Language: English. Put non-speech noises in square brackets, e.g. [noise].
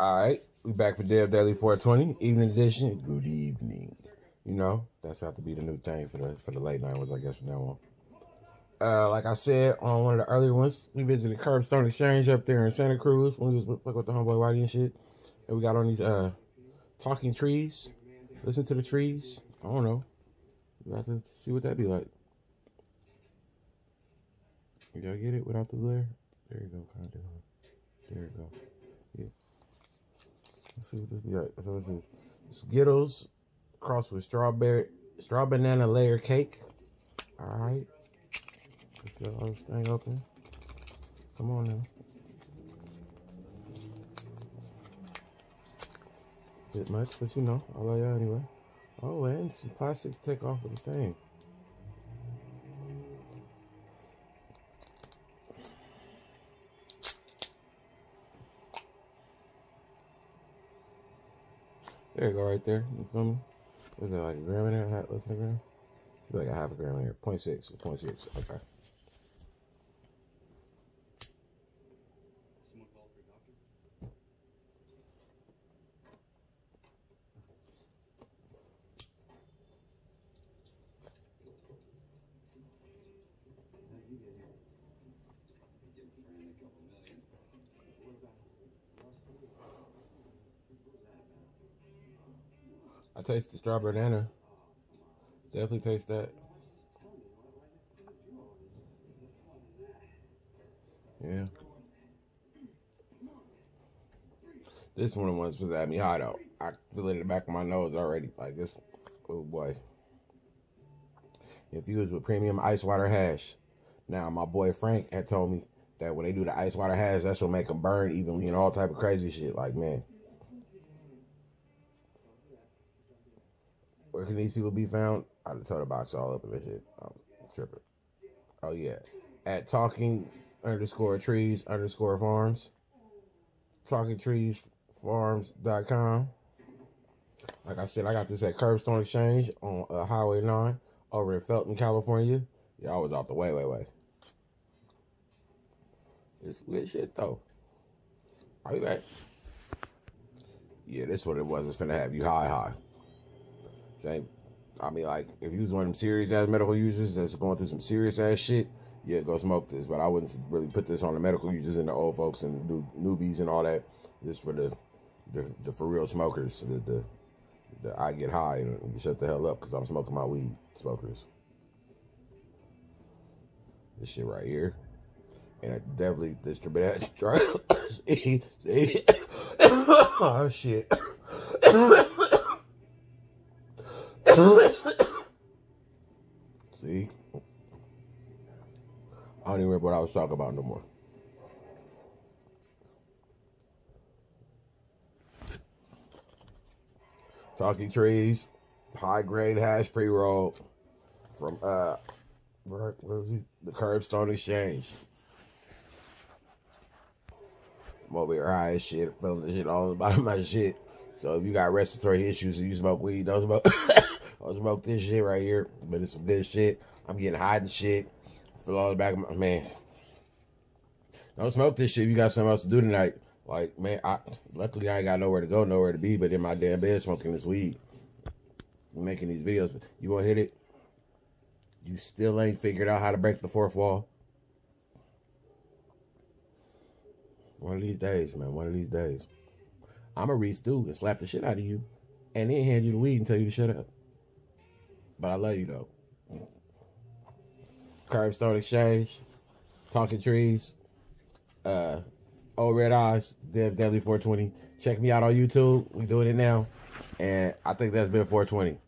All right, we back for Dev Daily 420 evening edition. Good evening. You know that's have to be the new thing for the for the late night ones, I guess from now on. Uh, like I said on one of the earlier ones, we visited Curbstone Exchange up there in Santa Cruz when we was with, with the homeboy Whitey and shit, and we got on these uh talking trees. Listen to the trees. I don't know. We got to see what that be like. You gotta get it without the glare. There you go, kind of. There you go. Yeah. Let's see what this be like. So this is Zkittles crossed with strawberry, straw banana layer cake. All right. Let's get all this thing open. Come on now. Bit much, but you know, I love y'all anyway. Oh, and some plastic to take off of the thing. There you go, right there. You feel me? Was that like a gram in there? Less than a gram? Should be like a half a gram in here. 0.6. 0.6. Okay. I taste the strawberry banana. Definitely taste that. Yeah. This one was at me hot though. I feel it in the back of my nose already. Like this, oh boy. Infused with premium ice water hash. Now my boy Frank had told me that when they do the ice water hash, that's what make them burn evenly and all type of crazy shit. Like man. Can these people be found? I just told the box all up in this shit. I'm tripping. Oh yeah. At talking underscore trees underscore farms. Talking trees farms.com. Like I said, I got this at Curbstone Exchange on uh, Highway 9 over in Felton, California. Yeah, I was out the way, way, way. It's weird shit though. Are you back? Yeah, this what it was. It's finna have you high, high. Same. I mean, like, if you was one of them serious ass medical users that's going through some serious ass shit, yeah, go smoke this. But I wouldn't really put this on the medical users and the old folks and new, newbies and all that. Just for the the, the for real smokers. The, the the I get high and shut the hell up because I'm smoking my weed. Smokers. This shit right here. And I definitely distribute that. [laughs] [laughs] see, see. oh shit. [laughs] [coughs] See? I don't even remember what I was talking about no more. Talking trees, high grade hash pre roll from uh where's he? the Curbstone Exchange. I'm over high shit, feeling the shit all about my shit. So if you got respiratory issues and you smoke weed, don't smoke [coughs] [coughs] don't smoke this shit right here. But it's some good shit. I'm getting hot and shit. I feel all the back of my man. Don't smoke this shit if you got something else to do tonight. Like, man, I luckily I ain't got nowhere to go, nowhere to be, but in my damn bed smoking this weed. I'm making these videos. You wanna hit it? You still ain't figured out how to break the fourth wall. One of these days, man. One of these days. I'm gonna reach through and slap the shit out of you, and then hand you the weed and tell you to shut up. But I love you though. Curbstone Exchange, Talking Trees, uh, Old Red Eyes, Dev Daily 420. Check me out on YouTube. We doing it now, and I think that's been 420.